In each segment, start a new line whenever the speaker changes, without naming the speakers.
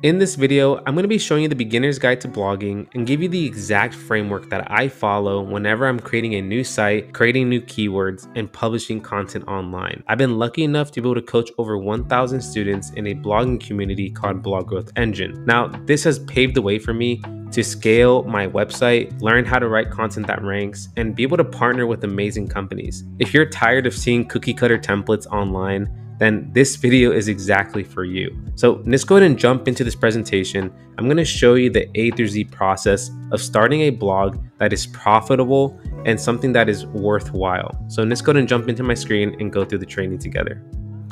In this video, I'm going to be showing you the beginner's guide to blogging and give you the exact framework that I follow whenever I'm creating a new site, creating new keywords, and publishing content online. I've been lucky enough to be able to coach over 1,000 students in a blogging community called Blog Growth Engine. Now, this has paved the way for me to scale my website, learn how to write content that ranks, and be able to partner with amazing companies. If you're tired of seeing cookie cutter templates online, then this video is exactly for you. So let's go ahead and jump into this presentation. I'm gonna show you the A through Z process of starting a blog that is profitable and something that is worthwhile. So let's go ahead and jump into my screen and go through the training together.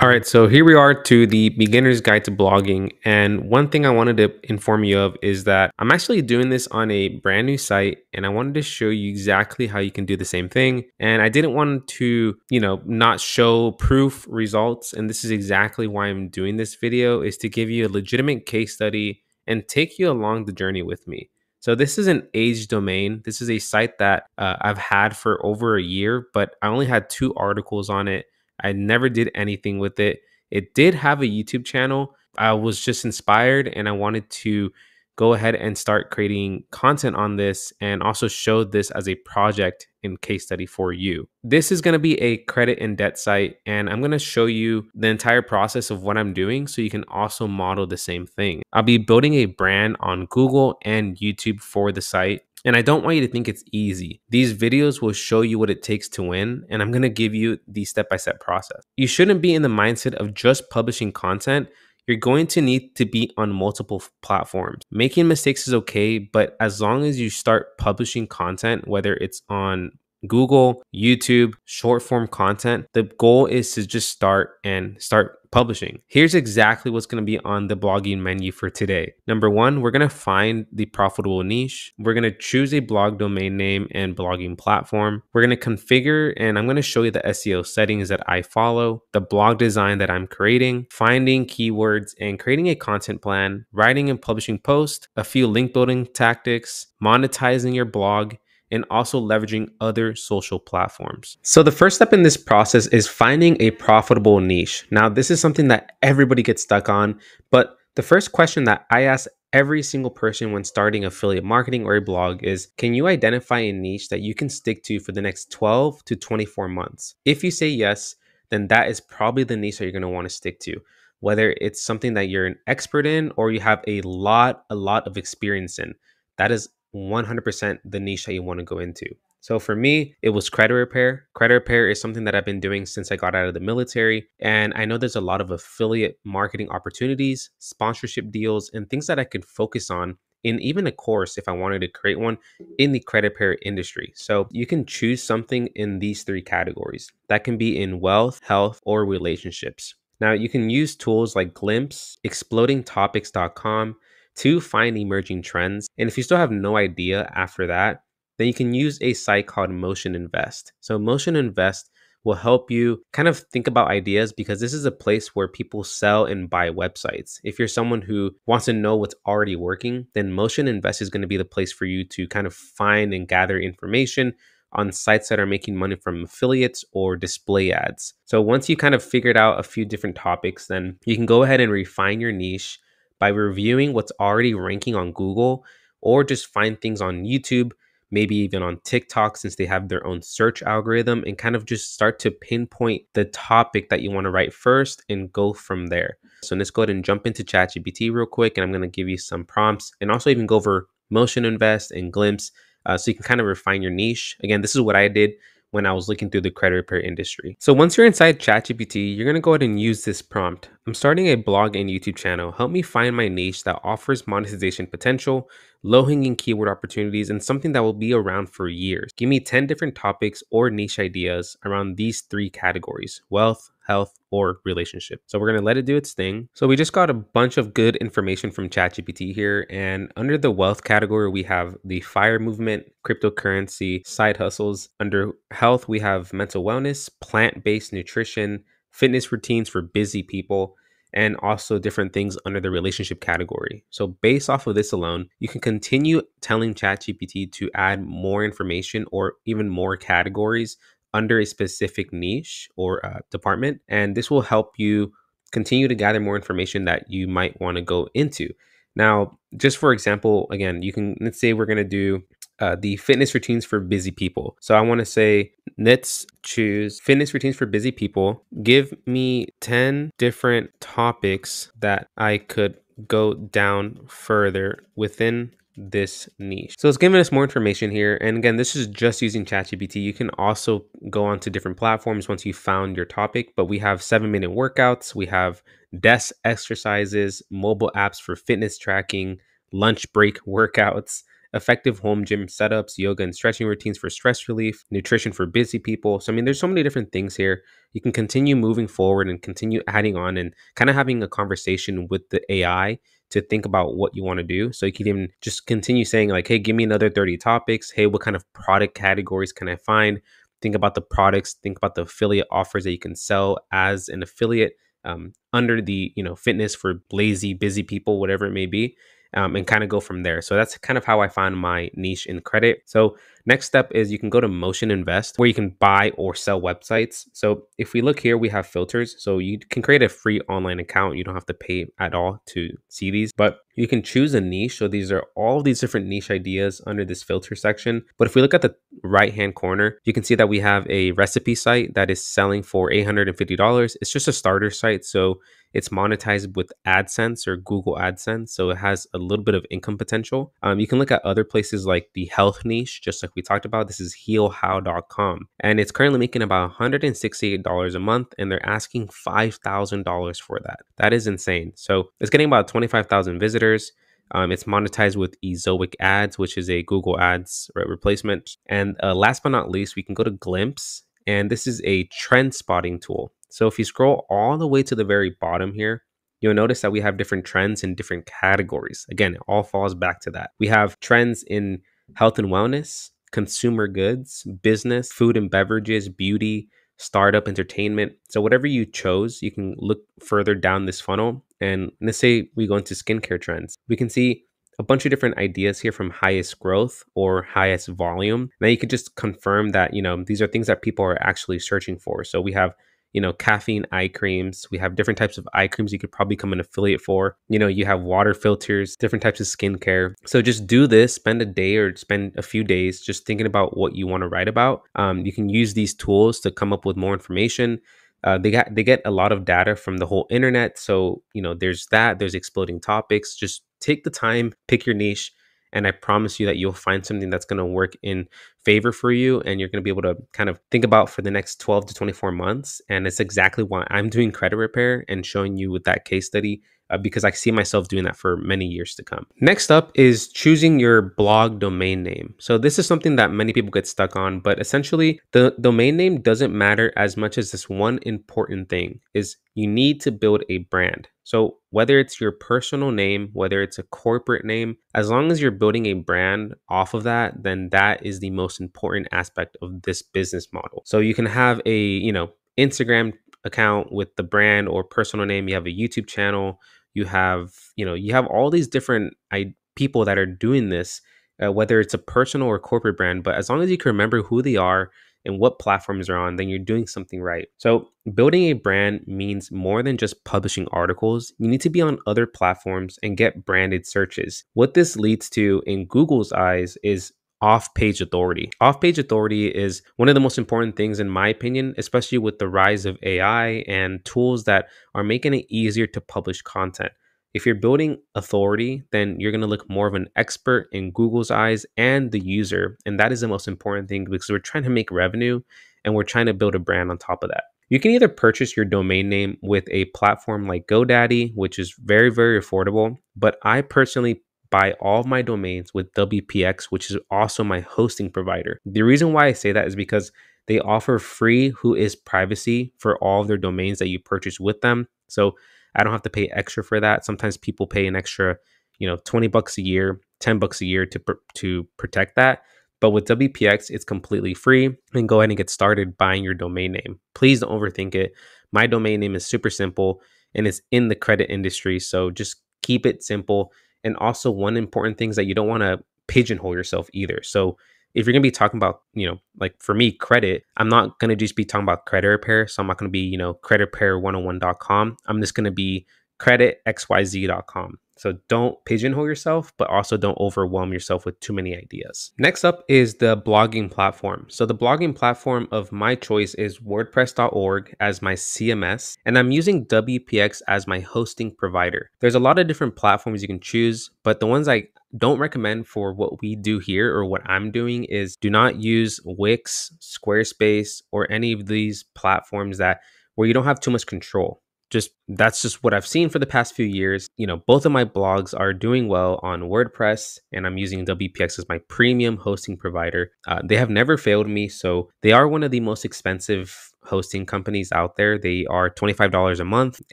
All right, so here we are to the beginner's guide to blogging. And one thing I wanted to inform you of is that I'm actually doing this on a brand new site and I wanted to show you exactly how you can do the same thing. And I didn't want to, you know, not show proof results. And this is exactly why I'm doing this video is to give you a legitimate case study and take you along the journey with me. So this is an age domain. This is a site that uh, I've had for over a year, but I only had two articles on it I never did anything with it. It did have a YouTube channel. I was just inspired and I wanted to go ahead and start creating content on this and also show this as a project in case study for you. This is going to be a credit and debt site and I'm going to show you the entire process of what I'm doing so you can also model the same thing. I'll be building a brand on Google and YouTube for the site and I don't want you to think it's easy. These videos will show you what it takes to win, and I'm gonna give you the step by step process. You shouldn't be in the mindset of just publishing content. You're going to need to be on multiple platforms. Making mistakes is okay, but as long as you start publishing content, whether it's on Google, YouTube, short form content, the goal is to just start and start publishing. Here's exactly what's going to be on the blogging menu for today. Number one, we're going to find the profitable niche. We're going to choose a blog domain name and blogging platform. We're going to configure, and I'm going to show you the SEO settings that I follow, the blog design that I'm creating, finding keywords, and creating a content plan, writing and publishing posts, a few link building tactics, monetizing your blog, and also leveraging other social platforms. So, the first step in this process is finding a profitable niche. Now, this is something that everybody gets stuck on, but the first question that I ask every single person when starting affiliate marketing or a blog is can you identify a niche that you can stick to for the next 12 to 24 months? If you say yes, then that is probably the niche that you're going to want to stick to whether it's something that you're an expert in or you have a lot a lot of experience in that is 100% the niche that you want to go into. So for me, it was credit repair. Credit repair is something that I've been doing since I got out of the military. And I know there's a lot of affiliate marketing opportunities, sponsorship deals, and things that I could focus on in even a course if I wanted to create one in the credit repair industry. So you can choose something in these three categories. That can be in wealth, health, or relationships. Now you can use tools like Glimpse, explodingtopics.com, to find emerging trends. And if you still have no idea after that, then you can use a site called Motion Invest. So, Motion Invest will help you kind of think about ideas because this is a place where people sell and buy websites. If you're someone who wants to know what's already working, then Motion Invest is going to be the place for you to kind of find and gather information on sites that are making money from affiliates or display ads. So once you kind of figured out a few different topics, then you can go ahead and refine your niche by reviewing what's already ranking on Google or just find things on YouTube, maybe even on TikTok since they have their own search algorithm and kind of just start to pinpoint the topic that you want to write first and go from there. So let's go ahead and jump into ChatGPT real quick and I'm going to give you some prompts and also even go over Motion Invest and Glimpse uh, so you can kind of refine your niche. Again, this is what I did when I was looking through the credit repair industry. So once you're inside ChatGPT, you're gonna go ahead and use this prompt. I'm starting a blog and YouTube channel. Help me find my niche that offers monetization potential, low hanging keyword opportunities, and something that will be around for years. Give me 10 different topics or niche ideas around these three categories wealth, health, or relationship. So we're going to let it do its thing. So we just got a bunch of good information from ChatGPT here. And under the wealth category, we have the FIRE movement, cryptocurrency, side hustles. Under health, we have mental wellness, plant based nutrition, fitness routines for busy people, and also different things under the relationship category. So, based off of this alone, you can continue telling ChatGPT to add more information or even more categories under a specific niche or uh, department. And this will help you continue to gather more information that you might want to go into. Now, just for example, again, you can let's say we're going to do uh, the fitness routines for busy people. So I want to say, let's choose fitness routines for busy people. Give me 10 different topics that I could go down further within this niche. So it's giving us more information here. And again, this is just using ChatGPT. You can also go onto different platforms once you found your topic, but we have seven minute workouts. We have desk exercises, mobile apps for fitness tracking, lunch break workouts, effective home gym setups, yoga and stretching routines for stress relief, nutrition for busy people. So, I mean, there's so many different things here. You can continue moving forward and continue adding on and kind of having a conversation with the AI to think about what you want to do. So you can even just continue saying, like, hey, give me another 30 topics. Hey, what kind of product categories can I find? Think about the products, think about the affiliate offers that you can sell as an affiliate um, under the you know fitness for lazy busy people whatever it may be um, and kind of go from there. So that's kind of how I find my niche in credit. So next step is you can go to Motion Invest where you can buy or sell websites. So if we look here, we have filters. So you can create a free online account. You don't have to pay at all to see these, but you can choose a niche. So these are all these different niche ideas under this filter section. But if we look at the right hand corner, you can see that we have a recipe site that is selling for $850. It's just a starter site. So it's monetized with AdSense or Google AdSense, so it has a little bit of income potential. Um, you can look at other places like the health niche, just like we talked about. This is healhow.com, and it's currently making about $168 a month, and they're asking $5,000 for that. That is insane. So it's getting about 25,000 visitors. Um, it's monetized with Ezoic Ads, which is a Google Ads replacement. And uh, last but not least, we can go to Glimpse, and this is a trend spotting tool. So if you scroll all the way to the very bottom here, you'll notice that we have different trends in different categories. Again, it all falls back to that. We have trends in health and wellness, consumer goods, business, food and beverages, beauty, startup, entertainment. So whatever you chose, you can look further down this funnel. And let's say we go into skincare trends. We can see a bunch of different ideas here from highest growth or highest volume. Now you can just confirm that, you know, these are things that people are actually searching for. So we have you know, caffeine eye creams. We have different types of eye creams you could probably become an affiliate for. You know, you have water filters, different types of skincare. So just do this, spend a day or spend a few days just thinking about what you want to write about. Um, you can use these tools to come up with more information. Uh, they got they get a lot of data from the whole internet. So you know, there's that. There's exploding topics. Just take the time, pick your niche, and I promise you that you'll find something that's going to work in favor for you and you're going to be able to kind of think about for the next 12 to 24 months. And it's exactly why I'm doing credit repair and showing you with that case study uh, because I see myself doing that for many years to come. Next up is choosing your blog domain name. So this is something that many people get stuck on, but essentially the domain name doesn't matter as much as this one important thing is you need to build a brand. So whether it's your personal name, whether it's a corporate name, as long as you're building a brand off of that, then that is the most important aspect of this business model. So you can have a, you know, Instagram account with the brand or personal name, you have a YouTube channel, you have you know you have all these different I, people that are doing this uh, whether it's a personal or corporate brand but as long as you can remember who they are and what platforms are on then you're doing something right. So building a brand means more than just publishing articles. You need to be on other platforms and get branded searches. What this leads to in google's eyes is off page authority. Off page authority is one of the most important things, in my opinion, especially with the rise of AI and tools that are making it easier to publish content. If you're building authority, then you're going to look more of an expert in Google's eyes and the user. And that is the most important thing because we're trying to make revenue and we're trying to build a brand on top of that. You can either purchase your domain name with a platform like GoDaddy, which is very, very affordable. But I personally buy all of my domains with WPX, which is also my hosting provider. The reason why I say that is because they offer free Whois privacy for all of their domains that you purchase with them. So I don't have to pay extra for that. Sometimes people pay an extra, you know, 20 bucks a year, 10 bucks a year to to protect that. But with WPX, it's completely free and go ahead and get started buying your domain name. Please don't overthink it. My domain name is super simple and it's in the credit industry. So just keep it simple and also, one important thing is that you don't want to pigeonhole yourself either. So, if you're going to be talking about, you know, like for me, credit, I'm not going to just be talking about credit repair. So, I'm not going to be, you know, credit repair101.com. I'm just going to be creditxyz.com. So don't pigeonhole yourself, but also don't overwhelm yourself with too many ideas. Next up is the blogging platform. So the blogging platform of my choice is WordPress.org as my CMS, and I'm using WPX as my hosting provider. There's a lot of different platforms you can choose, but the ones I don't recommend for what we do here or what I'm doing is do not use Wix, Squarespace, or any of these platforms that where you don't have too much control just that's just what I've seen for the past few years. You know, both of my blogs are doing well on WordPress, and I'm using WPX as my premium hosting provider. Uh, they have never failed me, so they are one of the most expensive hosting companies out there. They are $25 a month,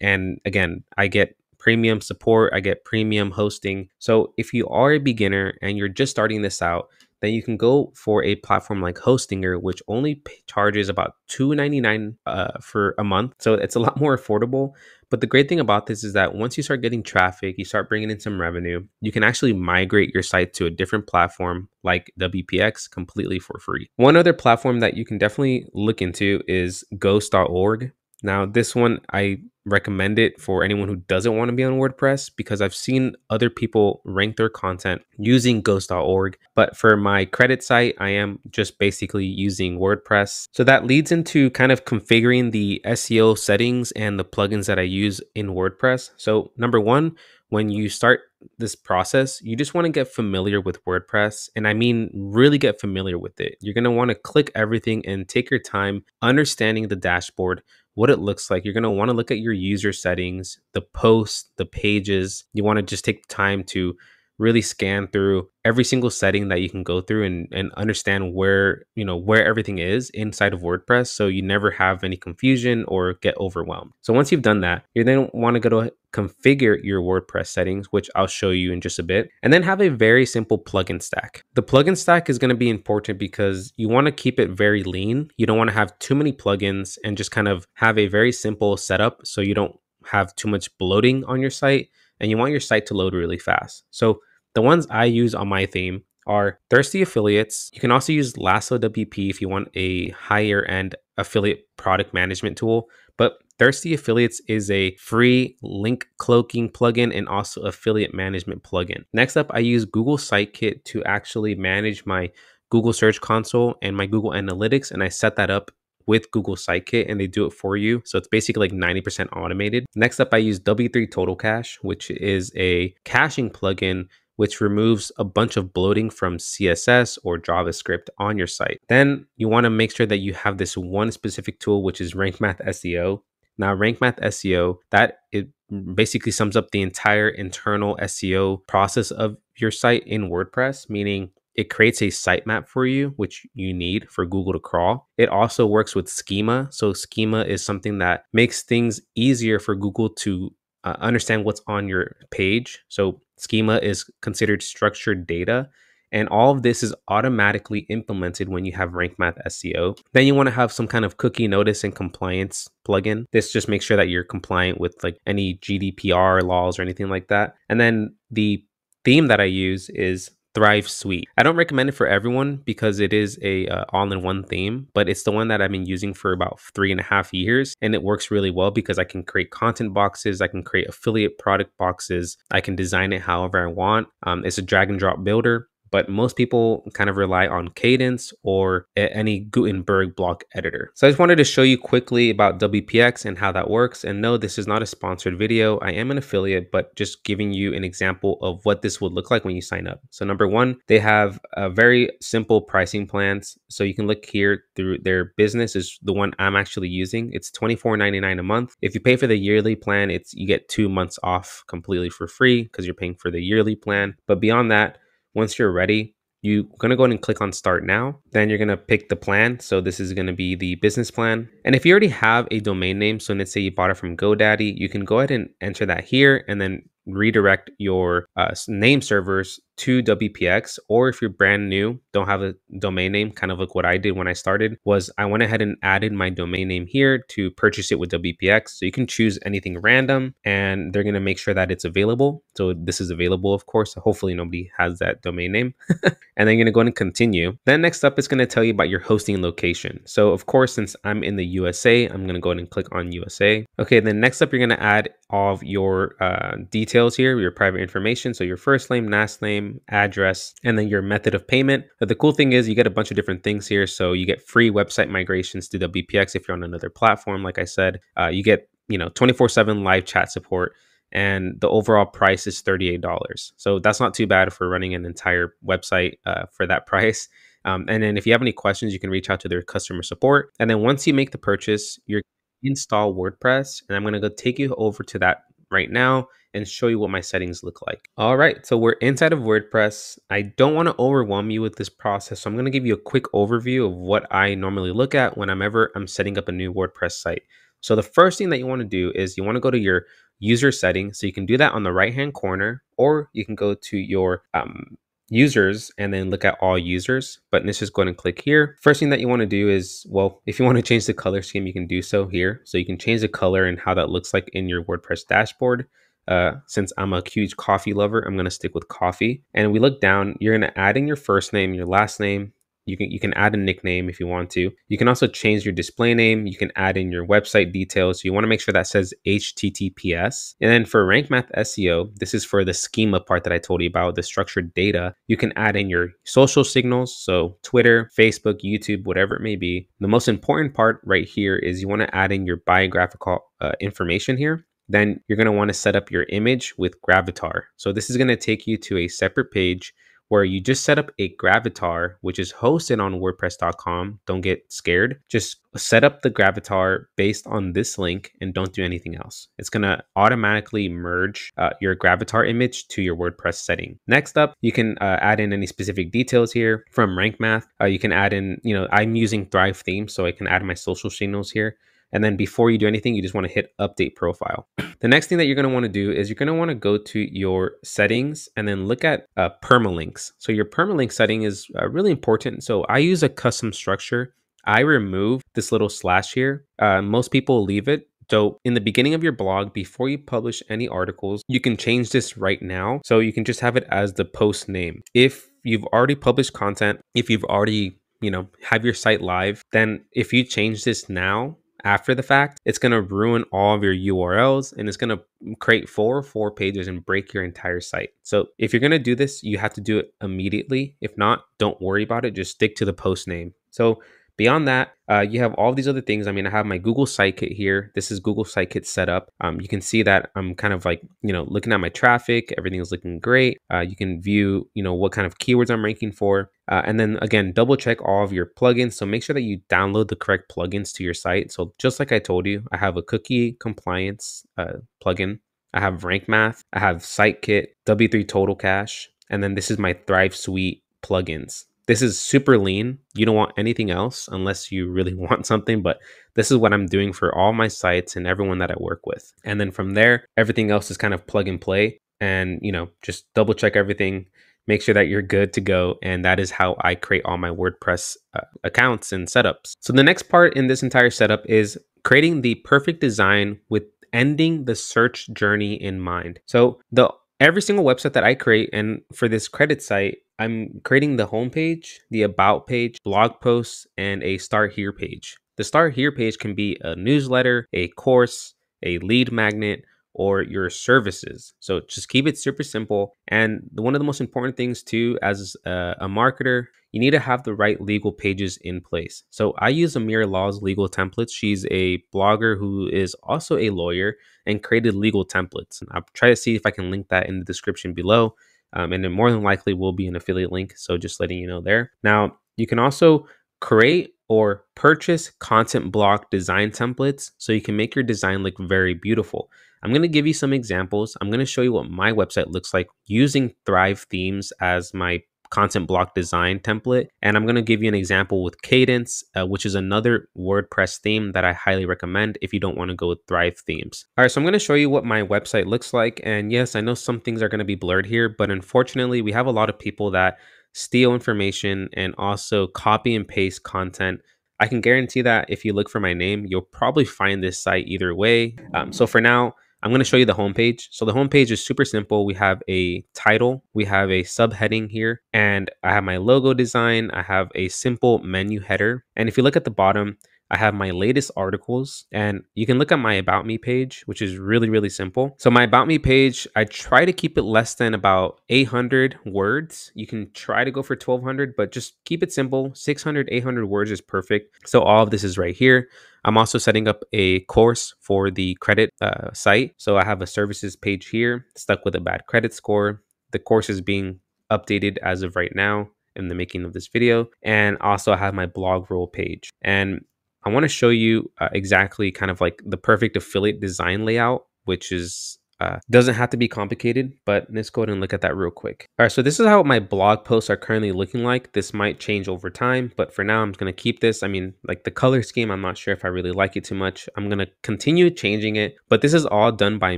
and again, I get premium support, I get premium hosting. So if you are a beginner and you're just starting this out, then you can go for a platform like Hostinger, which only charges about $2.99 uh, for a month. So it's a lot more affordable. But the great thing about this is that once you start getting traffic, you start bringing in some revenue, you can actually migrate your site to a different platform like WPX completely for free. One other platform that you can definitely look into is ghost.org. Now, this one I recommend it for anyone who doesn't want to be on WordPress because I've seen other people rank their content using ghost.org. But for my credit site, I am just basically using WordPress. So that leads into kind of configuring the SEO settings and the plugins that I use in WordPress. So, number one, when you start this process, you just want to get familiar with WordPress. And I mean, really get familiar with it. You're going to want to click everything and take your time understanding the dashboard, what it looks like. You're going to want to look at your user settings, the posts, the pages. You want to just take time to really scan through every single setting that you can go through and, and understand where you know where everything is inside of wordpress so you never have any confusion or get overwhelmed. So once you've done that you then want to go to configure your wordpress settings which i'll show you in just a bit and then have a very simple plugin stack. The plugin stack is going to be important because you want to keep it very lean. You don't want to have too many plugins and just kind of have a very simple setup so you don't have too much bloating on your site and you want your site to load really fast. So the ones I use on my theme are Thirsty Affiliates. You can also use Lasso WP if you want a higher end affiliate product management tool. But Thirsty Affiliates is a free link cloaking plugin and also affiliate management plugin. Next up, I use Google Sitekit to actually manage my Google Search Console and my Google Analytics, and I set that up with Google Sitekit and they do it for you. So it's basically like 90% automated. Next up, I use W3 Total Cache, which is a caching plugin which removes a bunch of bloating from CSS or JavaScript on your site. Then you want to make sure that you have this one specific tool, which is Rank Math SEO. Now, Rank Math SEO, that it basically sums up the entire internal SEO process of your site in WordPress, meaning it creates a sitemap for you, which you need for Google to crawl. It also works with schema. So, schema is something that makes things easier for Google to uh, understand what's on your page. So, schema is considered structured data. And all of this is automatically implemented when you have Rank Math SEO. Then you want to have some kind of cookie notice and compliance plugin. This just makes sure that you're compliant with like any GDPR laws or anything like that. And then the theme that I use is Thrive Suite. I don't recommend it for everyone because it is a uh, all-in-one theme, but it's the one that I've been using for about three and a half years, and it works really well because I can create content boxes, I can create affiliate product boxes, I can design it however I want. Um, it's a drag and drop builder but most people kind of rely on Kadence or any Gutenberg block editor. So I just wanted to show you quickly about WPX and how that works. And no, this is not a sponsored video. I am an affiliate, but just giving you an example of what this would look like when you sign up. So number one, they have a very simple pricing plans. So you can look here through their business is the one I'm actually using. It's $24.99 a month. If you pay for the yearly plan, it's you get two months off completely for free because you're paying for the yearly plan. But beyond that, once you're ready, you're going to go ahead and click on start now. Then you're going to pick the plan. So this is going to be the business plan. And if you already have a domain name, so let's say you bought it from GoDaddy, you can go ahead and enter that here and then redirect your uh, name servers to WPX, or if you're brand new, don't have a domain name, kind of like what I did when I started, was I went ahead and added my domain name here to purchase it with WPX. So you can choose anything random and they're going to make sure that it's available. So this is available, of course. So hopefully nobody has that domain name. and then you're going to go and continue. Then next up, it's going to tell you about your hosting location. So of course, since I'm in the USA, I'm going to go ahead and click on USA. Okay, then next up, you're going to add all of your uh, details details here, your private information. So your first name, last name, address, and then your method of payment. But the cool thing is you get a bunch of different things here. So you get free website migrations to WPX if you're on another platform. Like I said, uh, you get you know 24 7 live chat support and the overall price is $38 so that's not too bad for running an entire website uh, for that price um, and then if you have any questions you can reach out to their customer support and then once you make the purchase you're install wordpress and i'm going to go take you over to that right now and show you what my settings look like. All right, so we're inside of WordPress. I don't want to overwhelm you with this process, so I'm going to give you a quick overview of what I normally look at when I'm ever I'm setting up a new WordPress site. So the first thing that you want to do is you want to go to your user settings. So you can do that on the right hand corner, or you can go to your um, users and then look at all users. But let's just go ahead and click here. First thing that you want to do is, well, if you want to change the color scheme, you can do so here. So you can change the color and how that looks like in your WordPress dashboard. Uh, since I'm a huge coffee lover, I'm going to stick with coffee. And we look down, you're going to add in your first name, your last name, you can you can add a nickname if you want to. You can also change your display name. You can add in your website details. You want to make sure that says HTTPS. And then for Rank Math SEO, this is for the schema part that I told you about, the structured data. You can add in your social signals, so Twitter, Facebook, YouTube, whatever it may be. The most important part right here is you want to add in your biographical uh, information here then you're going to want to set up your image with Gravatar. So this is going to take you to a separate page where you just set up a Gravatar, which is hosted on WordPress.com. Don't get scared. Just set up the Gravatar based on this link and don't do anything else. It's going to automatically merge uh, your Gravatar image to your WordPress setting. Next up, you can uh, add in any specific details here from Rank Math. Uh, you can add in, you know, I'm using Thrive theme, so I can add my social signals here. And then before you do anything, you just want to hit update profile. The next thing that you're going to want to do is you're going to want to go to your settings and then look at uh, permalinks. So your permalink setting is uh, really important. So I use a custom structure. I remove this little slash here. Uh, most people leave it. So in the beginning of your blog, before you publish any articles, you can change this right now. So you can just have it as the post name. If you've already published content, if you've already you know have your site live then if you change this now after the fact, it's going to ruin all of your URLs and it's going to create four or four pages and break your entire site. So if you're going to do this, you have to do it immediately. If not, don't worry about it. Just stick to the post name. So Beyond that, uh, you have all these other things. I mean, I have my Google Sitekit here. This is Google Site Sitekit setup. Um, you can see that I'm kind of like, you know, looking at my traffic. Everything is looking great. Uh, you can view, you know, what kind of keywords I'm ranking for. Uh, and then again, double check all of your plugins. So make sure that you download the correct plugins to your site. So just like I told you, I have a cookie compliance uh, plugin. I have Rank Math. I have Sitekit, W3 Total Cache. And then this is my Thrive Suite plugins. This is super lean. You don't want anything else unless you really want something, but this is what I'm doing for all my sites and everyone that I work with. And then from there, everything else is kind of plug and play and, you know, just double check everything, make sure that you're good to go. And that is how I create all my WordPress uh, accounts and setups. So the next part in this entire setup is creating the perfect design with ending the search journey in mind. So the every single website that I create and for this credit site, I'm creating the homepage, the about page, blog posts, and a start here page. The start here page can be a newsletter, a course, a lead magnet, or your services. So just keep it super simple. And one of the most important things too, as a, a, marketer, you need to have the right legal pages in place. So I use Amira Law's legal templates. She's a blogger who is also a lawyer and created legal templates. And I'll try to see if I can link that in the description below. Um, and it more than likely will be an affiliate link. So just letting you know there. Now, you can also create or purchase content block design templates so you can make your design look very beautiful. I'm going to give you some examples. I'm going to show you what my website looks like using Thrive themes as my content block design template. And I'm going to give you an example with Kadence, uh, which is another WordPress theme that I highly recommend if you don't want to go with Thrive themes. All right, so I'm going to show you what my website looks like. And yes, I know some things are going to be blurred here, but unfortunately, we have a lot of people that steal information and also copy and paste content. I can guarantee that if you look for my name, you'll probably find this site either way. Um, so for now, I'm going to show you the homepage. So the homepage is super simple. We have a title, we have a subheading here, and I have my logo design. I have a simple menu header. And if you look at the bottom, I have my latest articles, and you can look at my About Me page, which is really, really simple. So, my About Me page, I try to keep it less than about 800 words. You can try to go for 1200, but just keep it simple. 600, 800 words is perfect. So, all of this is right here. I'm also setting up a course for the credit uh, site. So, I have a services page here, stuck with a bad credit score. The course is being updated as of right now in the making of this video. And also I have my blog roll page. And I want to show you uh, exactly kind of like the perfect affiliate design layout, which is uh, doesn't have to be complicated, but let's go ahead and look at that real quick. All right, so this is how my blog posts are currently looking like. This might change over time, but for now, I'm going to keep this. I mean, like the color scheme, I'm not sure if I really like it too much. I'm going to continue changing it, but this is all done by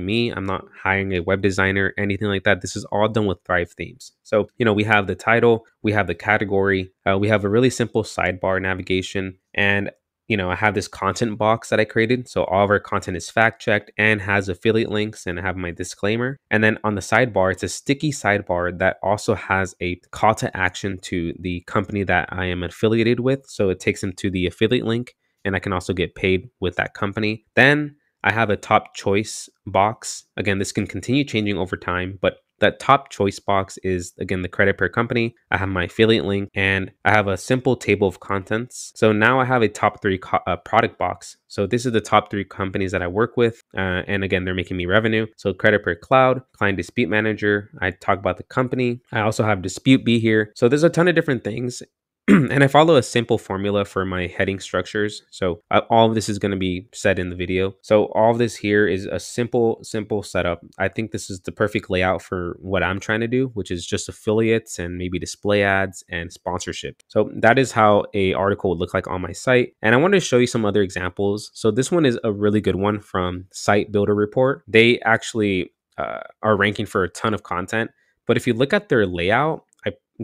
me. I'm not hiring a web designer, anything like that. This is all done with Thrive Themes. So, you know, we have the title, we have the category, uh, we have a really simple sidebar navigation, and you know, I have this content box that I created. So all of our content is fact checked and has affiliate links and I have my disclaimer. And then on the sidebar, it's a sticky sidebar that also has a call to action to the company that I am affiliated with. So it takes them to the affiliate link and I can also get paid with that company. Then I have a top choice box. Again, this can continue changing over time, but that top choice box is again the credit repair company. I have my affiliate link and I have a simple table of contents. So now I have a top three uh, product box. So this is the top three companies that I work with. Uh, and again, they're making me revenue. So Credit Repair Cloud, client dispute manager. I talk about the company. I also have DisputeBee here. So there's a ton of different things. and I follow a simple formula for my heading structures. So uh, all of this is going to be said in the video. So all this here is a simple, simple setup. I think this is the perfect layout for what I'm trying to do, which is just affiliates and maybe display ads and sponsorship. So that is how a article would look like on my site. And I wanted to show you some other examples. So this one is a really good one from Site Builder Report. They actually uh, are ranking for a ton of content. But if you look at their layout,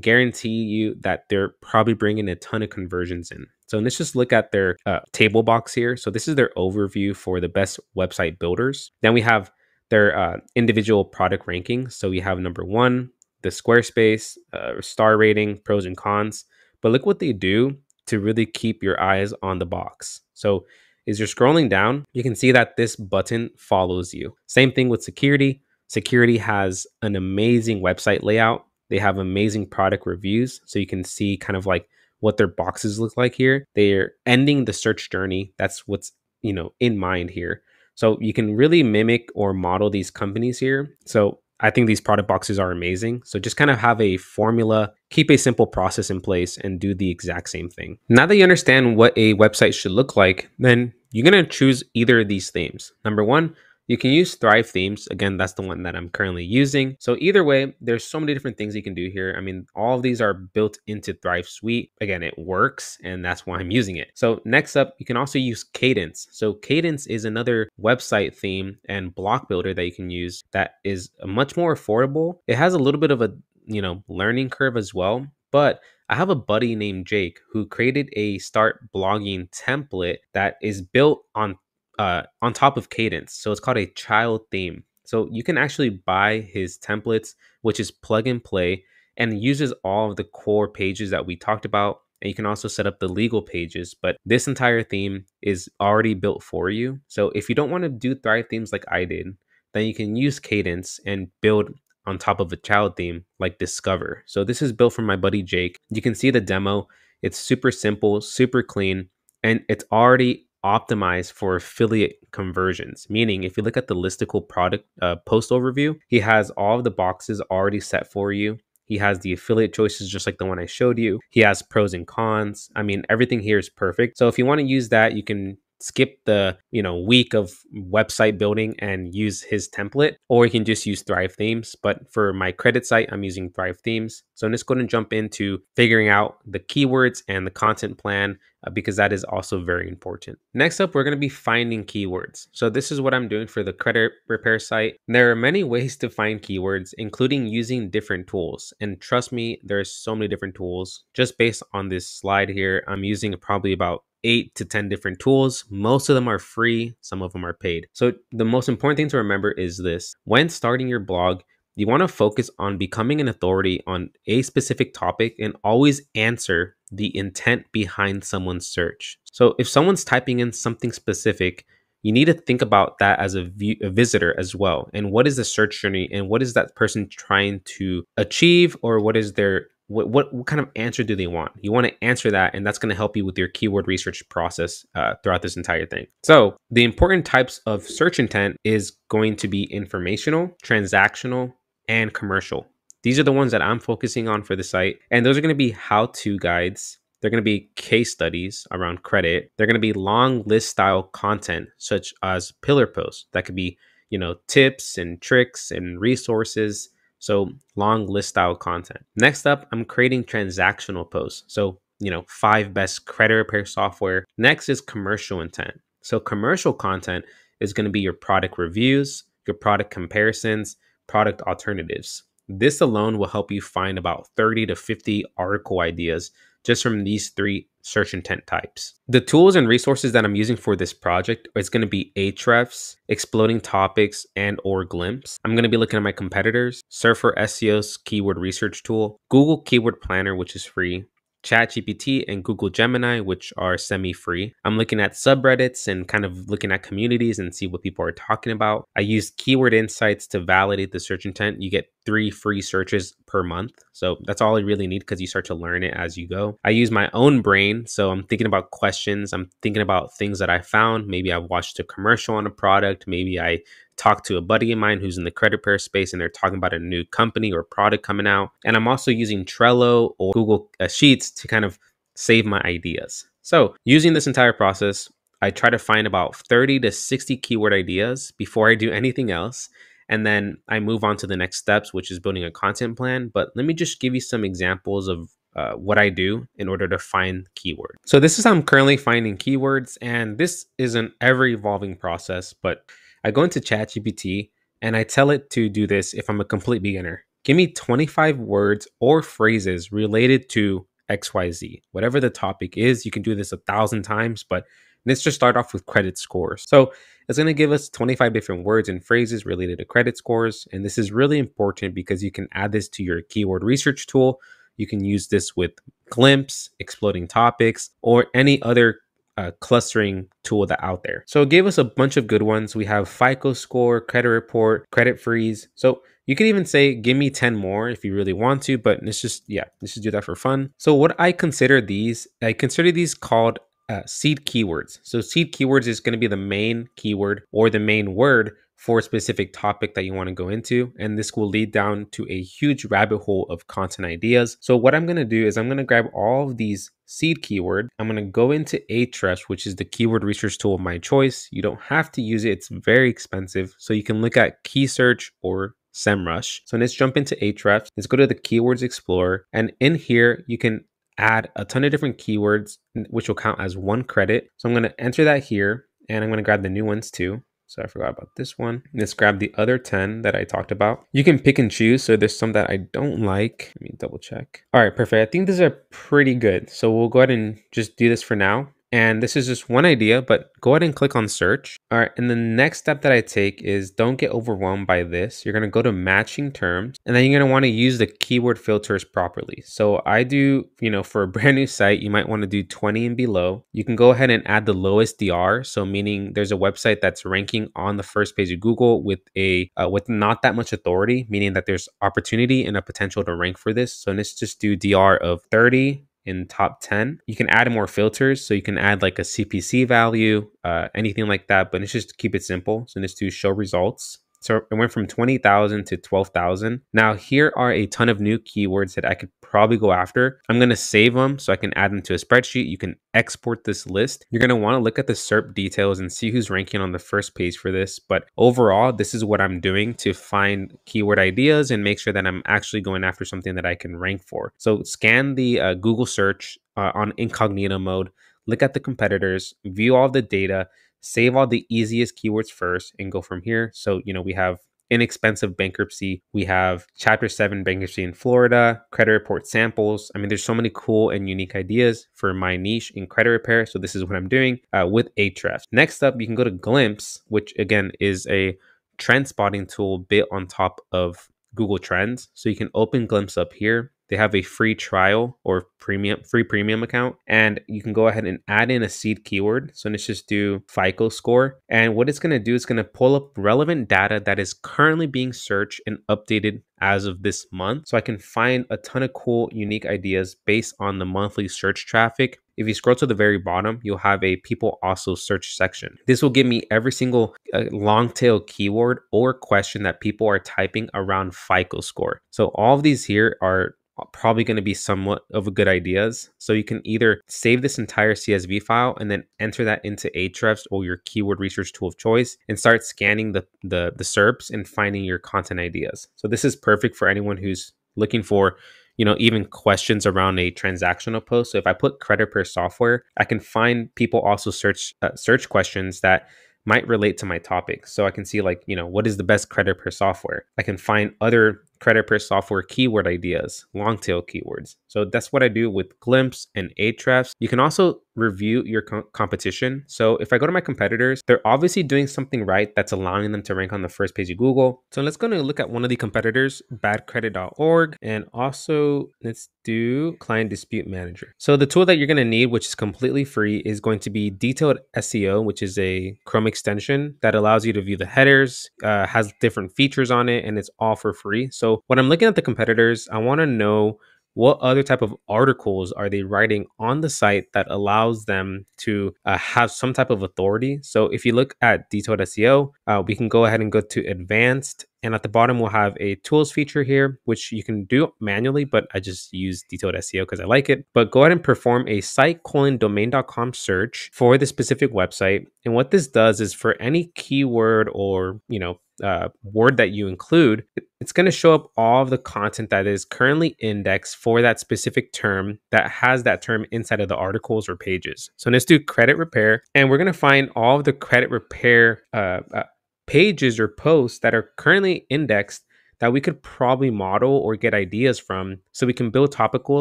guarantee you that they're probably bringing a ton of conversions in. So let's just look at their uh, table box here. So this is their overview for the best website builders. Then we have their uh, individual product rankings. So we have number one, the Squarespace uh, star rating, pros and cons. But look what they do to really keep your eyes on the box. So as you're scrolling down, you can see that this button follows you. Same thing with security. Security has an amazing website layout they have amazing product reviews. So you can see kind of like what their boxes look like here. They're ending the search journey. That's what's, you know, in mind here. So you can really mimic or model these companies here. So I think these product boxes are amazing. So just kind of have a formula, keep a simple process in place and do the exact same thing. Now that you understand what a website should look like, then you're going to choose either of these themes. Number one, you can use Thrive themes. Again, that's the one that I'm currently using. So either way, there's so many different things you can do here. I mean, all of these are built into Thrive Suite. Again, it works and that's why I'm using it. So next up, you can also use Kadence. So Kadence is another website theme and block builder that you can use that is much more affordable. It has a little bit of a, you know, learning curve as well, but I have a buddy named Jake who created a start blogging template that is built on uh, on top of Kadence. So it's called a child theme. So you can actually buy his templates, which is plug and play, and uses all of the core pages that we talked about. And you can also set up the legal pages, but this entire theme is already built for you. So if you don't want to do Thrive themes like I did, then you can use Kadence and build on top of a child theme like Discover. So this is built from my buddy Jake. You can see the demo. It's super simple, super clean, and it's already optimized for affiliate conversions. Meaning, if you look at the listicle product uh, post overview, he has all of the boxes already set for you. He has the affiliate choices just like the one I showed you. He has pros and cons. I mean, everything here is perfect. So if you want to use that, you can skip the you know week of website building and use his template or you can just use thrive themes. But for my credit site i'm using thrive themes. So i'm just going to jump into figuring out the keywords and the content plan uh, because that is also very important. Next up we're going to be finding keywords. So this is what i'm doing for the credit repair site. There are many ways to find keywords including using different tools. And trust me there's so many different tools. Just based on this slide here i'm using probably about eight to 10 different tools. Most of them are free, some of them are paid. So, the most important thing to remember is this when starting your blog, you want to focus on becoming an authority on a specific topic and always answer the intent behind someone's search. So if someone's typing in something specific, you need to think about that as a, view, a visitor as well. And what is the search journey and what is that person trying to achieve or what is their what, what, what kind of answer do they want? You want to answer that, and that's going to help you with your keyword research process uh, throughout this entire thing. So, the important types of search intent is going to be informational, transactional, and commercial. These are the ones that I'm focusing on for the site. And those are going to be how to guides. They're going to be case studies around credit. They're going to be long list style content, such as pillar posts. That could be, you know, tips and tricks and resources. So long list style content. Next up, I'm creating transactional posts. So, you know, five best credit repair software. Next is commercial intent. So commercial content is going to be your product reviews, your product comparisons, product alternatives. This alone will help you find about 30 to 50 article ideas just from these three search intent types. The tools and resources that I'm using for this project is going to be Ahrefs, Exploding Topics, and or Glimpse. I'm going to be looking at my competitors, Surfer SEO's keyword research tool, Google Keyword Planner, which is free, ChatGPT and Google Gemini, which are semi free. I'm looking at subreddits and kind of looking at communities and see what people are talking about. I use keyword insights to validate the search intent. You get three free searches per month. So that's all I really need because you start to learn it as you go. I use my own brain. So I'm thinking about questions. I'm thinking about things that I found. Maybe I watched a commercial on a product. Maybe I talked to a buddy of mine who's in the credit repair space and they're talking about a new company or product coming out. And I'm also using Trello or Google uh, Sheets to kind of save my ideas. So using this entire process, I try to find about 30 to 60 keyword ideas before I do anything else. And then I move on to the next steps, which is building a content plan. But let me just give you some examples of uh, what I do in order to find keywords. So this is how I'm currently finding keywords, and this is an ever evolving process, but I go into ChatGPT and I tell it to do this if I'm a complete beginner. Give me 25 words or phrases related to XYZ. Whatever the topic is, you can do this a thousand times, but let's just start off with credit scores. So it's going to give us 25 different words and phrases related to credit scores. And this is really important because you can add this to your keyword research tool. You can use this with Glimpse, exploding topics, or any other uh, clustering tool that out there. So it gave us a bunch of good ones. We have FICO score, credit report, credit freeze. So you can even say, give me 10 more if you really want to, but let's just, yeah, let's just do that for fun. So what I consider these, I consider these called uh, seed keywords. So seed keywords is going to be the main keyword or the main word for a specific topic that you want to go into. And this will lead down to a huge rabbit hole of content ideas. So what I'm going to do is I'm going to grab all of these seed keyword. I'm going to go into Ahrefs, which is the keyword research tool of my choice. You don't have to use it. It's very expensive. So you can look at key search or SEMrush. So let's jump into Ahrefs. Let's go to the Keywords Explorer. And in here, you can add a ton of different keywords, which will count as one credit. So I'm going to enter that here and I'm going to grab the new ones too. So I forgot about this one. Let's grab the other 10 that I talked about. You can pick and choose. So there's some that I don't like. Let me double check. All right, perfect. I think these are pretty good. So we'll go ahead and just do this for now. And this is just one idea, but go ahead and click on search. All right, and the next step that I take is don't get overwhelmed by this. You're gonna go to matching terms, and then you're gonna wanna use the keyword filters properly. So I do, you know, for a brand new site, you might wanna do 20 and below. You can go ahead and add the lowest DR, so meaning there's a website that's ranking on the first page of Google with a uh, with not that much authority, meaning that there's opportunity and a potential to rank for this. So let's just do DR of 30 in top 10. You can add more filters. So you can add like a CPC value, uh, anything like that, but it's just to keep it simple. So do show results. So it went from 20,000 to 12,000. Now here are a ton of new keywords that I could probably go after. I'm going to save them so I can add them to a spreadsheet. You can export this list. You're going to want to look at the SERP details and see who's ranking on the first page for this. But overall, this is what I'm doing to find keyword ideas and make sure that I'm actually going after something that I can rank for. So scan the uh, Google search uh, on incognito mode, look at the competitors, view all the data, save all the easiest keywords first and go from here. So, you know, we have inexpensive bankruptcy. We have chapter 7 bankruptcy in Florida, credit report samples. I mean, there's so many cool and unique ideas for my niche in credit repair. So this is what I'm doing uh, with Ahrefs. Next up, you can go to Glimpse, which again is a trend spotting tool built on top of Google Trends. So you can open Glimpse up here they have a free trial or premium free premium account and you can go ahead and add in a seed keyword so let's just do fico score and what it's going to do is going to pull up relevant data that is currently being searched and updated as of this month so i can find a ton of cool unique ideas based on the monthly search traffic if you scroll to the very bottom, you'll have a people also search section. This will give me every single uh, long tail keyword or question that people are typing around FICO score. So all of these here are probably going to be somewhat of a good ideas. So you can either save this entire CSV file and then enter that into Ahrefs or your keyword research tool of choice and start scanning the, the, the SERPs and finding your content ideas. So this is perfect for anyone who's looking for you know even questions around a transactional post so if i put credit repair software i can find people also search uh, search questions that might relate to my topic. So I can see like, you know, what is the best credit repair software? I can find other credit repair software keyword ideas, long tail keywords. So that's what I do with Glimpse and Ahrefs. You can also review your co- competition. So if I go to my competitors, they're obviously doing something right that's allowing them to rank on the first page of Google. So let's go and look at one of the competitors, badcredit.org, and also let's do client dispute manager. So the tool that you're going to need, which is completely free, is going to be detailed SEO, which is a Chrome extension that allows you to view the headers, uh, has different features on it, and it's all for free. So when I'm looking at the competitors, I want to know what other type of articles are they writing on the site that allows them to uh, have some type of authority? So if you look at detailed seo uh, we can go ahead and go to advanced and at the bottom we'll have a tools feature here which you can do manually but i just use detailed seo because i like it. But go ahead and perform a site colon domain.com search for the specific website and what this does is for any keyword or you know uh, word that you include, it's going to show up all of the content that is currently indexed for that specific term that has that term inside of the articles or pages. So let's do credit repair, and we're going to find all of the credit repair uh, uh, pages or posts that are currently indexed that we could probably model or get ideas from so we can build topical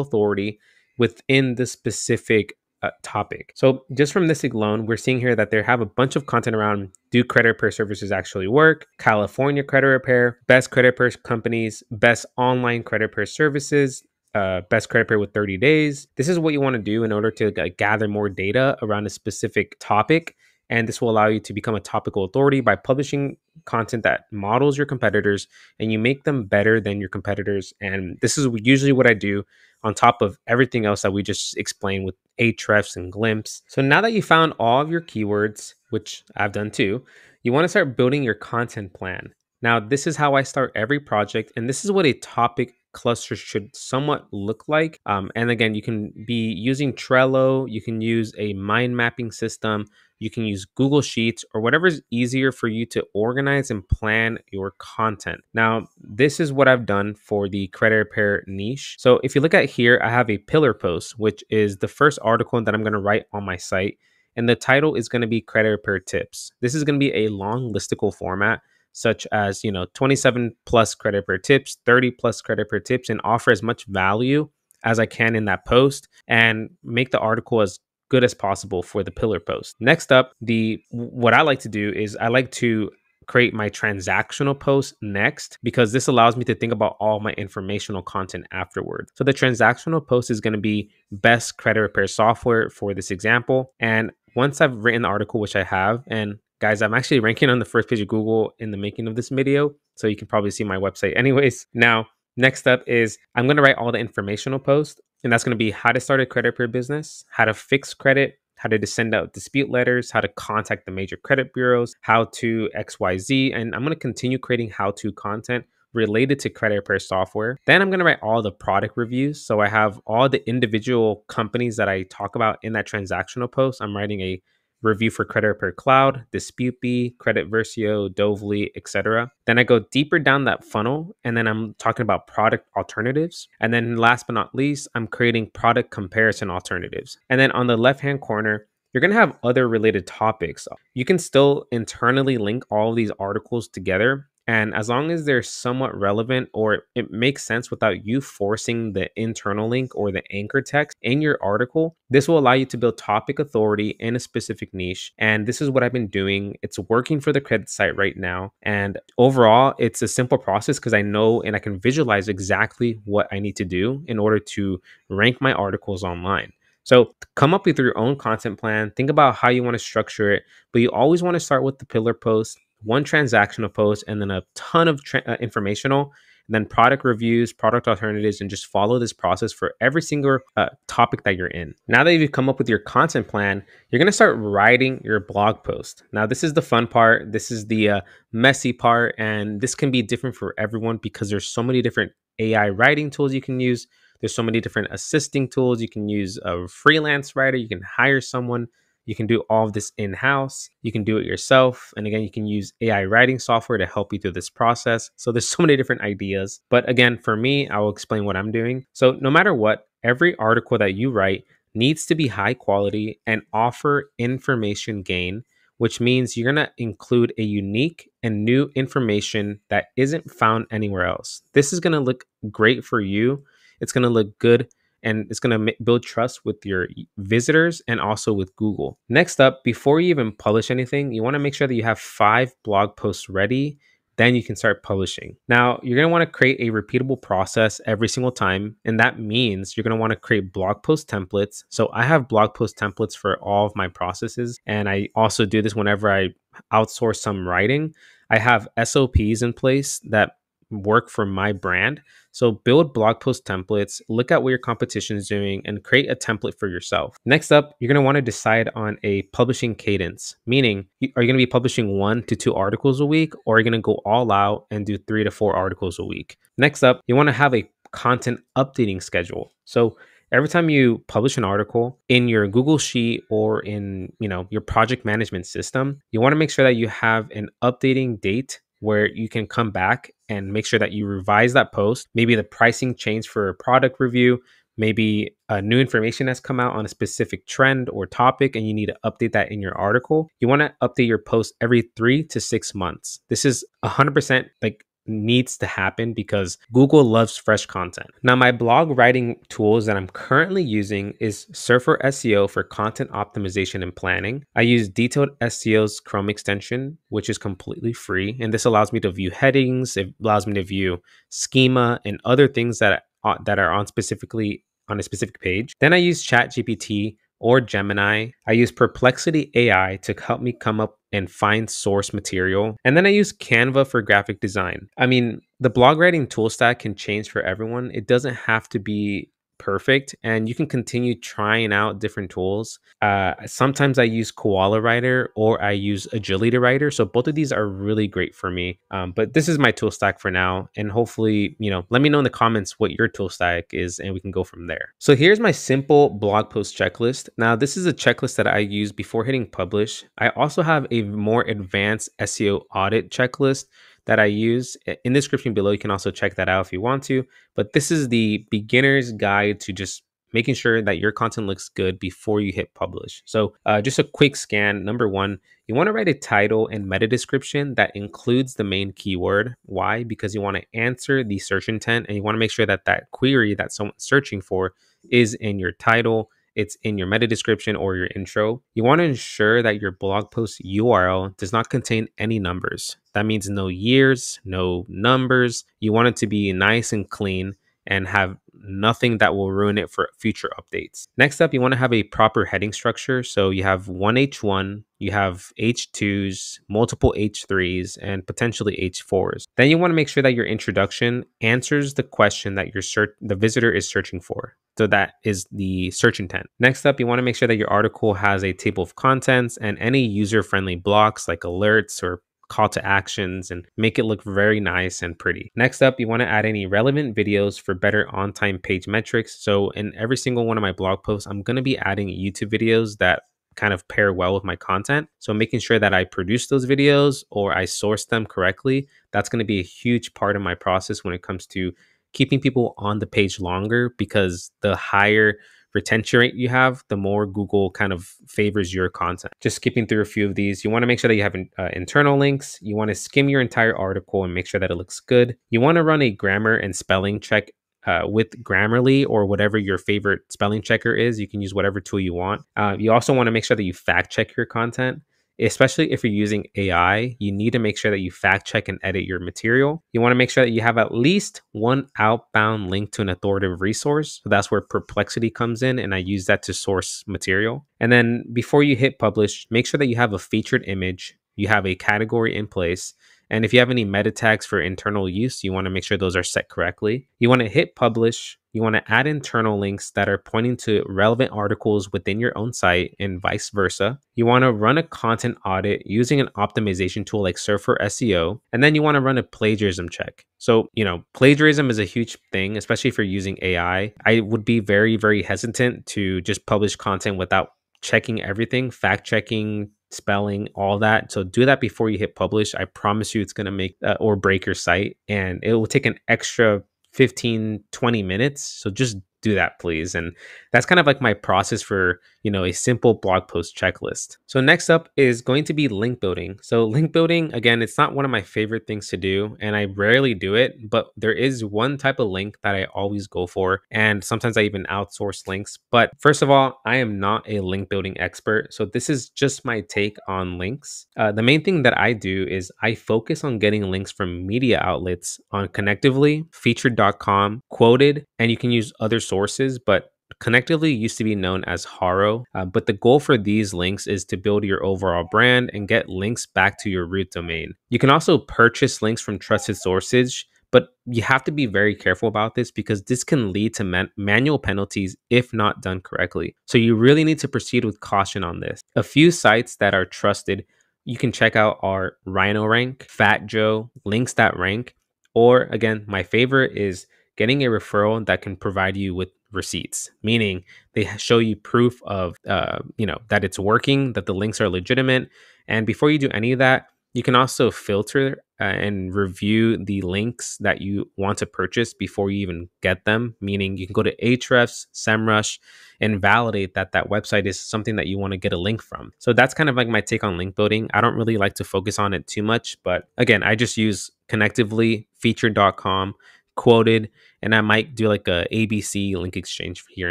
authority within the specific uh, topic. So just from this alone, we're seeing here that they have a bunch of content around do credit repair services actually work? California credit repair, best credit repair companies, best online credit repair services, uh, best credit repair with 30 days. This is what you want to do in order to uh, gather more data around a specific topic. And this will allow you to become a topical authority by publishing content that models your competitors and you make them better than your competitors. And this is usually what I do on top of everything else that we just explained with Ahrefs and Glimpse. So now that you found all of your keywords, which I've done too, you want to start building your content plan. Now, this is how I start every project, and this is what a topic cluster should somewhat look like. Um, and again, you can be using Trello, you can use a mind mapping system, you can use Google Sheets or whatever is easier for you to organize and plan your content. Now, this is what I've done for the credit repair niche. So if you look at here, I have a pillar post, which is the first article that I'm going to write on my site. And the title is going to be credit repair tips. This is going to be a long listicle format such as you know 27 plus credit repair tips 30 plus credit repair tips and offer as much value as i can in that post and make the article as good as possible for the pillar post. Next up, the what I like to do is I like to create my transactional post next because this allows me to think about all my informational content afterward. So the transactional post is going to be best credit repair software for this example. And once I've written the article, which I have, and guys, I'm actually ranking on the first page of Google in the making of this video. So you can probably see my website anyways. Now, next up is I'm going to write all the informational posts and that's going to be how to start a credit repair business, how to fix credit, how to send out dispute letters, how to contact the major credit bureaus, how to XYZ. And I'm going to continue creating how to content related to credit repair software. Then I'm going to write all the product reviews. So I have all the individual companies that I talk about in that transactional post. I'm writing a review for Credit Repair Cloud, DisputeBee, Credit Versio, Dovly, etc. Then I go deeper down that funnel and then I'm talking about product alternatives. And then last but not least, I'm creating product comparison alternatives. And then on the left-hand corner, you're going to have other related topics. You can still internally link all of these articles together And as long as they're somewhat relevant or it makes sense without you forcing the internal link or the anchor text in your article, this will allow you to build topic authority in a specific niche. And this is what I've been doing. It's working for the credit site right now. And overall, it's a simple process because I know and I can visualize exactly what I need to do in order to rank my articles online. So come up with your own content plan. Think about how you want to structure it, but you always want to start with the pillar post, one transactional post, and then a ton of tra- uh, informational, and then product reviews, product alternatives, and just follow this process for every single uh, topic that you're in. Now that you've come up with your content plan, you're going to start writing your blog post. Now, this is the fun part. This is the uh, messy part, and this can be different for everyone because there's so many different AI writing tools you can use there's so many different assisting tools. You can use a freelance writer, you can hire someone. You can do all of this in house. You can do it yourself. And again, you can use AI writing software to help you through this process. So there's so many different ideas. But again, for me, I will explain what I'm doing. So no matter what, every article that you write needs to be high quality and offer information gain, which means you're going to include a unique and new information that isn't found anywhere else. This is going to look great for you it's going to look good and it's going to build trust with your visitors and also with Google. Next up, before you even publish anything, you want to make sure that you have five blog posts ready. Then you can start publishing. Now, you're going to want to create a repeatable process every single time. And that means you're going to want to create blog post templates. So I have blog post templates for all of my processes. And I also do this whenever I outsource some writing. I have SOPs in place that work for my brand. So build blog post templates, look at what your competition is doing, and create a template for yourself. Next up, you're going to want to decide on a publishing cadence, meaning are you going to be publishing one to two articles a week, or are you going to go all out and do three to four articles a week? Next up, you want to have a content updating schedule. So every time you publish an article in your google sheet or in you know your project management system you want to make sure that you have an updating date where you can come back and make sure that you revise that post. Maybe the pricing changed for a product review. Maybe a new information has come out on a specific trend or topic and you need to update that in your article. You want to update your post every three to six months. This is 100% like needs to happen because Google loves fresh content. Now, my blog writing tools that I'm currently using is Surfer SEO for content optimization and planning. I use Detailed SEO's Chrome extension, which is completely free. And this allows me to view headings, it allows me to view schema and other things that, uh, that are on specifically on a specific page. Then I use ChatGPT or Gemini. I use Perplexity AI to help me come up and find source material. And then I use Canva for graphic design. I mean, the blog writing tool stack can change for everyone. It doesn't have to be perfect and you can continue trying out different tools. Uh, sometimes i use koala writer or i use agility writer so both of these are really great for me. Um, but this is my tool stack for now and hopefully you know let me know in the comments what your tool stack is and we can go from there. So here's my simple blog post checklist. Now this is a checklist that i use before hitting publish. I also have a more advanced seo audit checklist that I use. In the description below, you can also check that out if you want to. But this is the beginner's guide to just making sure that your content looks good before you hit publish. So, uh, just a quick scan. Number one, you want to write a title and meta description that includes the main keyword. Why? Because you want to answer the search intent and you want to make sure that that query that someone's searching for is in your title it's in your meta description or your intro. You want to ensure that your blog post URL does not contain any numbers. That means no years, no numbers. You want it to be nice and clean and have nothing that will ruin it for future updates. Next up, you want to have a proper heading structure. So you have one H1, you have H2s, multiple H3s, and potentially H4s. Then you want to make sure that your introduction answers the question that your search the visitor is searching for. So that is the search intent. Next up, you want to make sure that your article has a table of contents and any user-friendly blocks like alerts or call to actions and make it look very nice and pretty. Next up, you want to add any relevant videos for better on time page metrics. So, in every single one of my blog posts, I'm going to be adding YouTube videos that kind of pair well with my content. So, making sure that I produce those videos or I source them correctly, that's going to be a huge part of my process when it comes to keeping people on the page longer because the higher retention rate you have, the more Google kind of favors your content. Just skipping through a few of these, you want to make sure that you have uh, internal links. You want to skim your entire article and make sure that it looks good. You want to run a grammar and spelling check uh, with Grammarly or whatever your favorite spelling checker is. You can use whatever tool you want. Uh, you also want to make sure that you fact check your content especially if you're using AI, you need to make sure that you fact check and edit your material. You want to make sure that you have at least one outbound link to an authoritative resource. So that's where Perplexity comes in, and I use that to source material. And then before you hit publish, make sure that you have a featured image, you have a category in place, and if you have any meta tags for internal use, you want to make sure those are set correctly. You want to hit publish. You want to add internal links that are pointing to relevant articles within your own site and vice versa. You want to run a content audit using an optimization tool like Surfer SEO. And then you want to run a plagiarism check. So, you know, plagiarism is a huge thing, especially if you're using AI. I would be very, very hesitant to just publish content without checking everything, fact checking, spelling, all that. So do that before you hit publish. I promise you it's going to make uh, or break your site and it will take an extra 15 20 minutes. So just do that please. And that's kind of like my process for you know a simple blog post checklist. So next up is going to be link building. So link building again it's not one of my favorite things to do and i rarely do it but there is one type of link that i always go for and sometimes i even outsource links. But first of all i am not a link building expert so this is just my take on links. Uh, the main thing that i do is i focus on getting links from media outlets on connectively featured.com Qwoted and you can use other sources, but Connectively used to be known as Haro, uh, but the goal for these links is to build your overall brand and get links back to your root domain. You can also purchase links from trusted sources, but you have to be very careful about this because this can lead to man- manual penalties if not done correctly. So you really need to proceed with caution on this. A few sites that are trusted you can check out are RhinoRank, Fat Joe, Links.rank, or again, my favorite is getting a referral that can provide you with receipts meaning they show you proof of uh, you know that it's working that the links are legitimate. And before you do any of that you can also filter uh, and review the links that you want to purchase before you even get them meaning you can go to ahrefs semrush and validate that that website is something that you want to get a link from. So that's kind of like my take on link building. I don't really like to focus on it too much but again i just use connectively featured.com Qwoted and I might do like a ABC link exchange here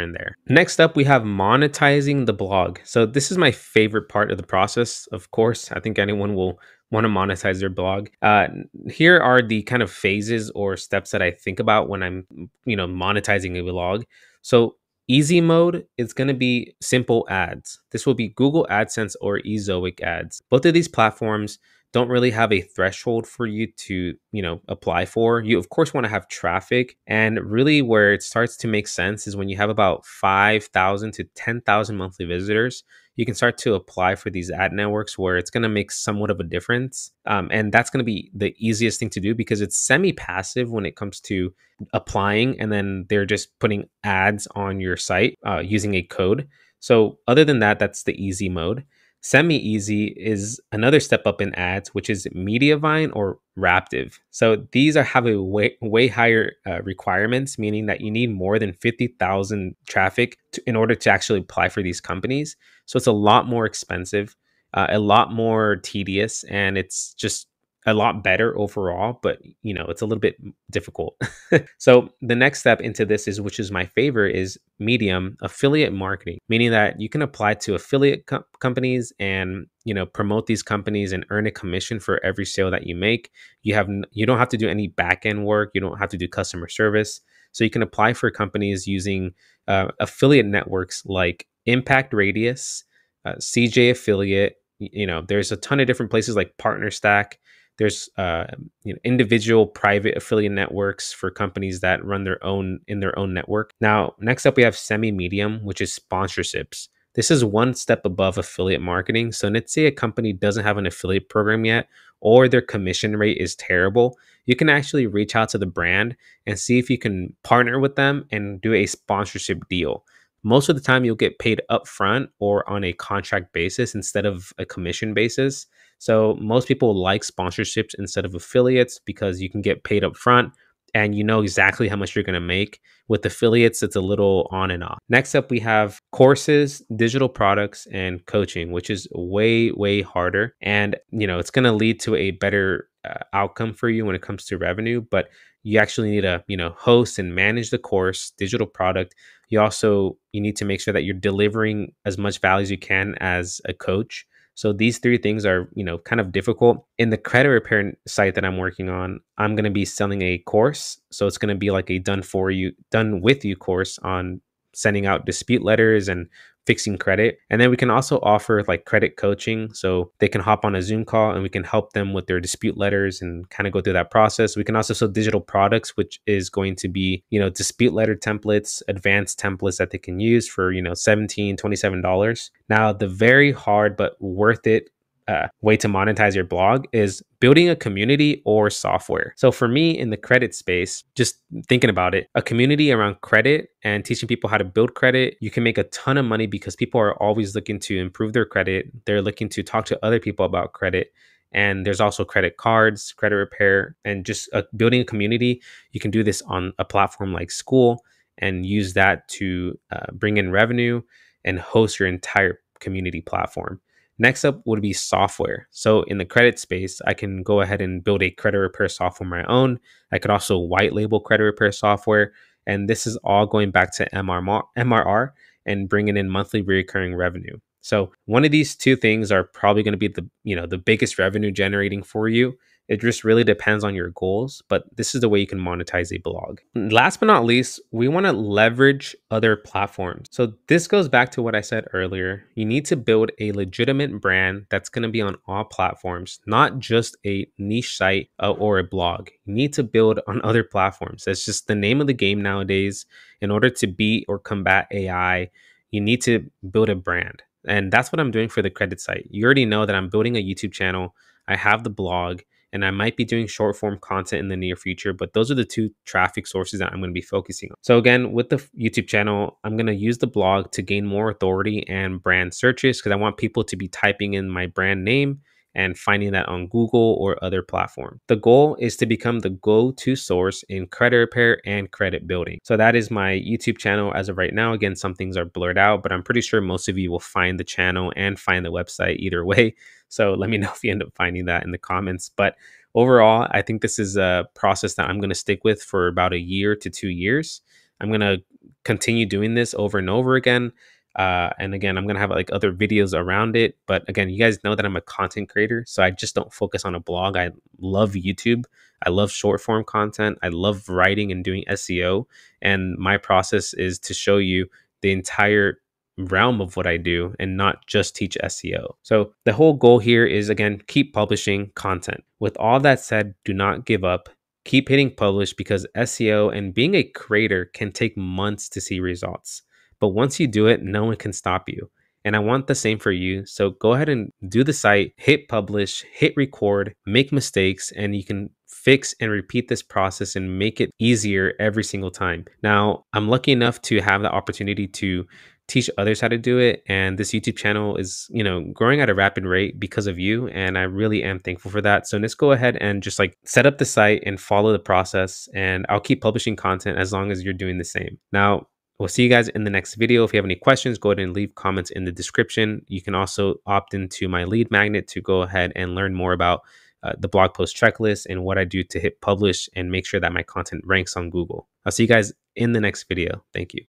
and there. Next up, we have monetizing the blog. So this is my favorite part of the process. Of course, I think anyone will want to monetize their blog. Uh, here are the kind of phases or steps that I think about when I'm, you know, monetizing a blog. So easy mode is going to be simple ads. This will be Google AdSense or Ezoic ads. Both of these platforms don't really have a threshold for you to, you know, apply for. You of course want to have traffic and really where it starts to make sense is when you have about 5,000 to 10,000 monthly visitors, you can start to apply for these ad networks where it's going to make somewhat of a difference. Um, and that's going to be the easiest thing to do because it's semi passive when it comes to applying. And then they're just putting ads on your site uh, using a code. So, other than that, that's the easy mode. Semi easy is another step up in ads, which is Mediavine or Raptive. So these are have a way way higher uh, requirements, meaning that you need more than fifty thousand traffic to, in order to actually apply for these companies. So it's a lot more expensive, uh, a lot more tedious, and it's just a lot better overall, but you know, it's a little bit difficult. so the next step into this is, which is my favorite, is medium affiliate marketing, meaning that you can apply to affiliate co- companies and you know promote these companies and earn a commission for every sale that you make. You have you don't have to do any back end work. You don't have to do customer service. So you can apply for companies using uh, affiliate networks like Impact Radius, uh, CJ Affiliate. You know, there's a ton of different places like PartnerStack there's uh, you know, individual private affiliate networks for companies that run their own in their own network. Now, next up we have semi medium, which is sponsorships. This is one step above affiliate marketing. So let's say a company doesn't have an affiliate program yet, or their commission rate is terrible. You can actually reach out to the brand and see if you can partner with them and do a sponsorship deal most of the time you'll get paid upfront or on a contract basis instead of a commission basis. So most people like sponsorships instead of affiliates because you can get paid upfront and you know exactly how much you're going to make. With affiliates, it's a little on and off. Next up, we have courses, digital products, and coaching, which is way, way harder. And, you know, it's going to lead to a better uh, outcome for you when it comes to revenue, but you actually need to, you know, host and manage the course, digital product. You also you need to make sure that you're delivering as much value as you can as a coach so these three things are, you know, kind of difficult. In the credit repair site that I'm working on, I'm going to be selling a course. So it's going to be like a done for you, done with you course on sending out dispute letters and fixing credit. And then we can also offer like credit coaching. So they can hop on a Zoom call and we can help them with their dispute letters and kind of go through that process. We can also sell digital products, which is going to be, you know, dispute letter templates, advanced templates that they can use for, you know, $17, $27. Now, the very hard but worth it uh, way to monetize your blog is building a community or software. So for me in the credit space, just thinking about it, a community around credit and teaching people how to build credit, you can make a ton of money because people are always looking to improve their credit. They're looking to talk to other people about credit. And there's also credit cards, credit repair, and just uh, building a community. You can do this on a platform like Skool and use that to uh, bring in revenue and host your entire community platform. Next up would be software. So in the credit space, I can go ahead and build a credit repair software of my own. I could also white label credit repair software. And this is all going back to MRR and bringing in monthly recurring revenue. So one of these two things are probably going to be the, you know, the biggest revenue generating for you. It just really depends on your goals, but this is the way you can monetize a blog. Last but not least, we want to leverage other platforms. So this goes back to what I said earlier. You need to build a legitimate brand that's going to be on all platforms, not just a niche site uh, or a blog. You need to build on other platforms. That's just the name of the game nowadays. In order to beat or combat AI, you need to build a brand. And that's what I'm doing for the credit site. You already know that I'm building a YouTube channel. I have the blog and I might be doing short form content in the near future, but those are the two traffic sources that I'm going to be focusing on. So, again, with the YouTube channel, I'm going to use the blog to gain more authority and brand searches because I want people to be typing in my brand name and finding that on Google or other platform. The goal is to become the go-to source in credit repair and credit building. So that is my YouTube channel as of right now. Again, some things are blurred out, but I'm pretty sure most of you will find the channel and find the website either way. So let me know if you end up finding that in the comments. But overall, I think this is a process that I'm going to stick with for about a year to two years. I'm going to continue doing this over and over again. Uh, and again, I'm to have like other videos around it. But again, you guys know that I'm a content creator. So I just don't focus on a blog. I love YouTube. I love short form content. I love writing and doing SEO. And my process is to show you the entire realm of what I do and not just teach SEO. So the whole goal here is again, keep publishing content. With all that said, do not give up. Keep hitting publish because SEO and being a creator can take months to see results. But once you do it, no one can stop you. And I want the same for you. So go ahead and do the site, hit publish, hit record, make mistakes, and you can fix and repeat this process and make it easier every single time. Now, I'm lucky enough to have the opportunity to teach others how to do it and this youtube channel is you know growing at a rapid rate because of you and i really am thankful for that so let's go ahead and just like set up the site and follow the process and i'll keep publishing content as long as you're doing the same now We'll see you guys in the next video. If you have any questions, go ahead and leave comments in the description. You can also opt into my lead magnet to go ahead and learn more about uh, the blog post checklist and what I do to hit publish and make sure that my content ranks on Google. I'll see you guys in the next video. Thank you.